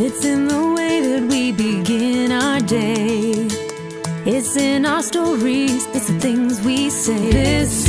It's in the way that we begin our day. It's in our stories, it's the things we say. It's